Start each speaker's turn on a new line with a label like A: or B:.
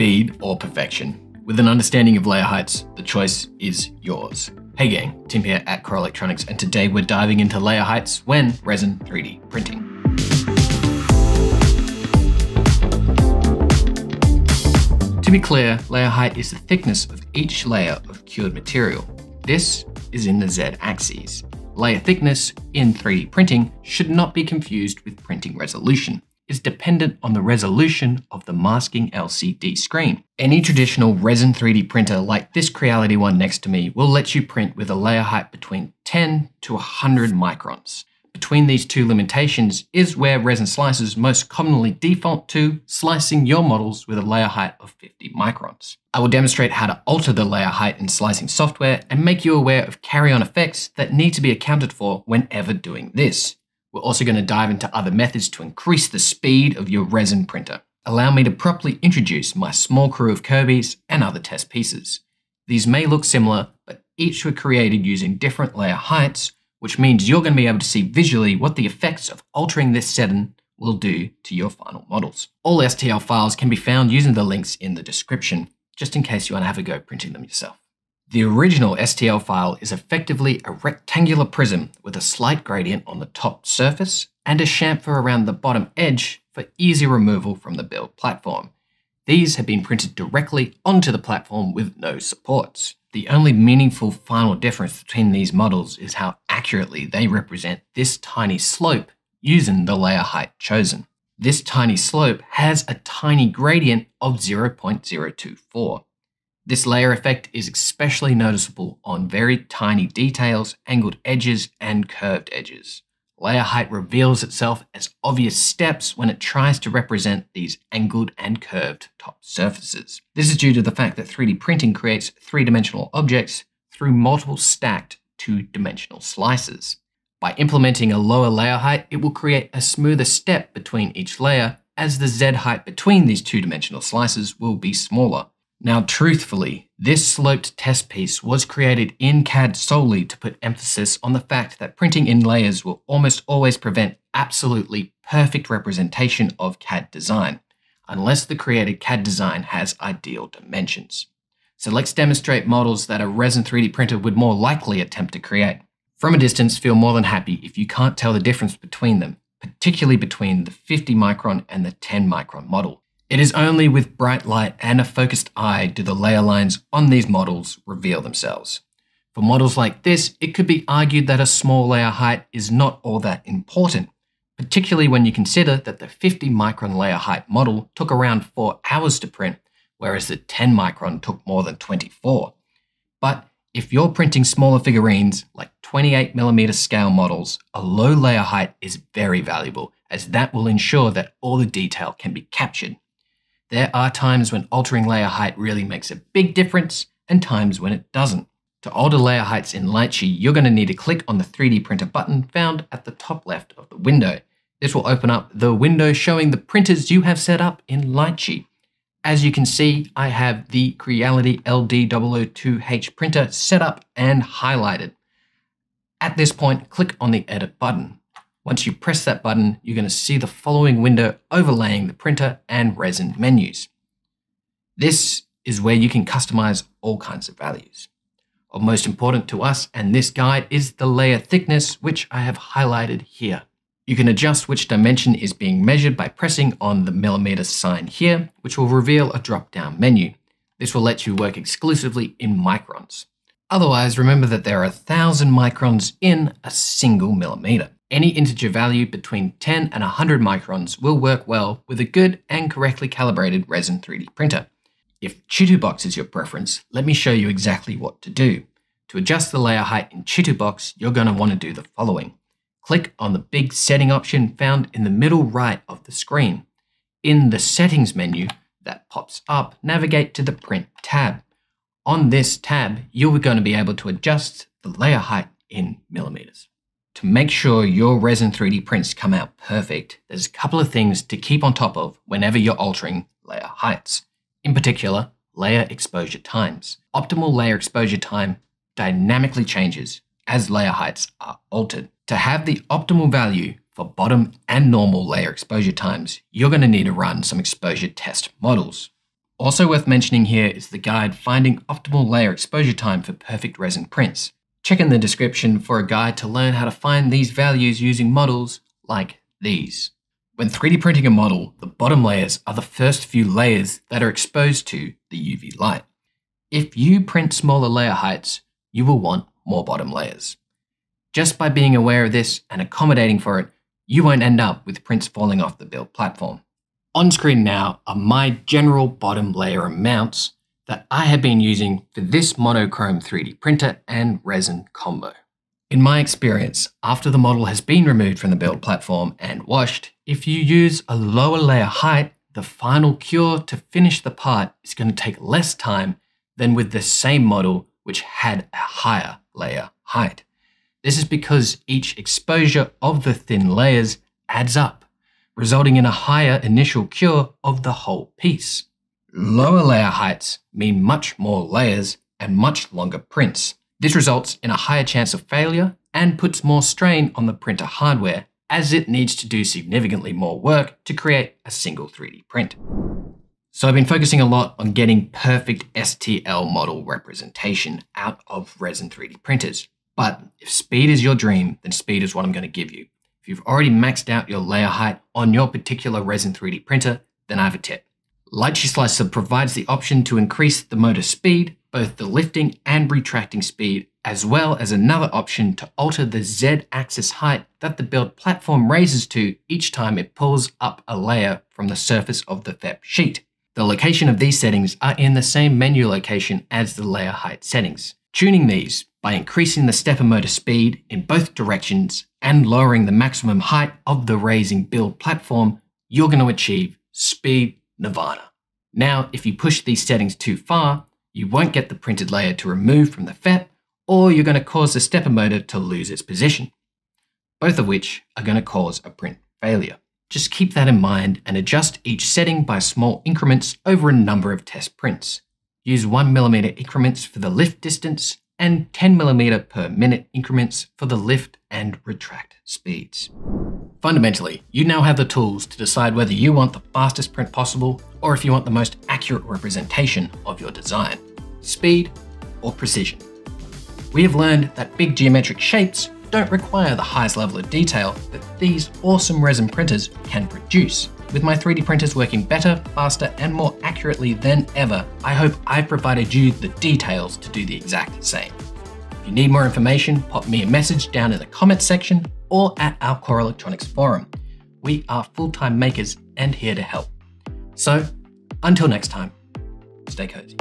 A: speed or perfection? With an understanding of layer heights, the choice is yours. Hey gang, Tim here at Core Electronics, and today we're diving into layer heights when resin 3D printing. To be clear, layer height is the thickness of each layer of cured material. This is in the z-axis. Layer thickness in 3D printing should not be confused with printing resolution is dependent on the resolution of the masking LCD screen. Any traditional resin 3D printer like this Creality one next to me will let you print with a layer height between 10 to 100 microns. Between these two limitations is where resin slicers most commonly default to slicing your models with a layer height of 50 microns. I will demonstrate how to alter the layer height in slicing software and make you aware of carry-on effects that need to be accounted for whenever doing this. We're also going to dive into other methods to increase the speed of your resin printer. Allow me to properly introduce my small crew of Kirby's and other test pieces. These may look similar, but each were created using different layer heights, which means you're going to be able to see visually what the effects of altering this setting will do to your final models. All STL files can be found using the links in the description, just in case you want to have a go printing them yourself. The original STL file is effectively a rectangular prism with a slight gradient on the top surface and a chamfer around the bottom edge for easy removal from the build platform. These have been printed directly onto the platform with no supports. The only meaningful final difference between these models is how accurately they represent this tiny slope using the layer height chosen. This tiny slope has a tiny gradient of 0.024. This layer effect is especially noticeable on very tiny details, angled edges, and curved edges. Layer height reveals itself as obvious steps when it tries to represent these angled and curved top surfaces. This is due to the fact that 3D printing creates three-dimensional objects through multiple stacked two-dimensional slices. By implementing a lower layer height, it will create a smoother step between each layer as the Z height between these two-dimensional slices will be smaller. Now, truthfully, this sloped test piece was created in CAD solely to put emphasis on the fact that printing in layers will almost always prevent absolutely perfect representation of CAD design, unless the created CAD design has ideal dimensions. So let's demonstrate models that a resin 3D printer would more likely attempt to create. From a distance, feel more than happy if you can't tell the difference between them, particularly between the 50 micron and the 10 micron model. It is only with bright light and a focused eye do the layer lines on these models reveal themselves. For models like this, it could be argued that a small layer height is not all that important, particularly when you consider that the 50 micron layer height model took around 4 hours to print, whereas the 10 micron took more than 24. But if you're printing smaller figurines, like 28mm scale models, a low layer height is very valuable, as that will ensure that all the detail can be captured. There are times when altering layer height really makes a big difference and times when it doesn't. To alter layer heights in Lychee, you're going to need to click on the 3D printer button found at the top left of the window. This will open up the window showing the printers you have set up in Lychee. As you can see, I have the Creality LD002H printer set up and highlighted. At this point, click on the Edit button. Once you press that button, you're going to see the following window overlaying the printer and resin menus. This is where you can customize all kinds of values. Of most important to us and this guide is the layer thickness, which I have highlighted here. You can adjust which dimension is being measured by pressing on the millimeter sign here, which will reveal a drop-down menu. This will let you work exclusively in microns. Otherwise, remember that there are a thousand microns in a single millimeter. Any integer value between 10 and 100 microns will work well with a good and correctly calibrated resin 3D printer. If Chitubox is your preference, let me show you exactly what to do. To adjust the layer height in Chitubox, you're going to want to do the following. Click on the big setting option found in the middle right of the screen. In the settings menu that pops up, navigate to the print tab. On this tab, you're going to be able to adjust the layer height in millimeters. To make sure your resin 3D prints come out perfect, there's a couple of things to keep on top of whenever you're altering layer heights. In particular, layer exposure times. Optimal layer exposure time dynamically changes as layer heights are altered. To have the optimal value for bottom and normal layer exposure times, you're going to need to run some exposure test models. Also worth mentioning here is the guide Finding Optimal Layer Exposure Time for Perfect Resin Prints. Check in the description for a guide to learn how to find these values using models like these. When 3D printing a model, the bottom layers are the first few layers that are exposed to the UV light. If you print smaller layer heights, you will want more bottom layers. Just by being aware of this and accommodating for it, you won't end up with prints falling off the build platform. On screen now are my general bottom layer amounts that I have been using for this monochrome 3D printer and resin combo. In my experience, after the model has been removed from the build platform and washed, if you use a lower layer height, the final cure to finish the part is going to take less time than with the same model which had a higher layer height. This is because each exposure of the thin layers adds up resulting in a higher initial cure of the whole piece. Lower layer heights mean much more layers and much longer prints. This results in a higher chance of failure and puts more strain on the printer hardware as it needs to do significantly more work to create a single 3D print. So I've been focusing a lot on getting perfect STL model representation out of resin 3D printers. But if speed is your dream, then speed is what I'm going to give you. If you've already maxed out your layer height on your particular resin 3D printer, then I have a tip. Lychee Slicer provides the option to increase the motor speed, both the lifting and retracting speed, as well as another option to alter the Z axis height that the build platform raises to each time it pulls up a layer from the surface of the FEP sheet. The location of these settings are in the same menu location as the layer height settings. Tuning these by increasing the stepper motor speed in both directions and lowering the maximum height of the raising build platform, you're going to achieve speed nirvana. Now, if you push these settings too far, you won't get the printed layer to remove from the FEP, or you're going to cause the stepper motor to lose its position, both of which are going to cause a print failure. Just keep that in mind and adjust each setting by small increments over a number of test prints. Use 1mm increments for the lift distance and 10mm per minute increments for the lift and retract speeds. Fundamentally, you now have the tools to decide whether you want the fastest print possible or if you want the most accurate representation of your design, speed or precision. We have learned that big geometric shapes don't require the highest level of detail that these awesome resin printers can produce. With my 3D printers working better, faster, and more accurately than ever, I hope I've provided you the details to do the exact same. If you need more information, pop me a message down in the comments section or at our Core Electronics forum. We are full-time makers and here to help. So, until next time, stay cozy.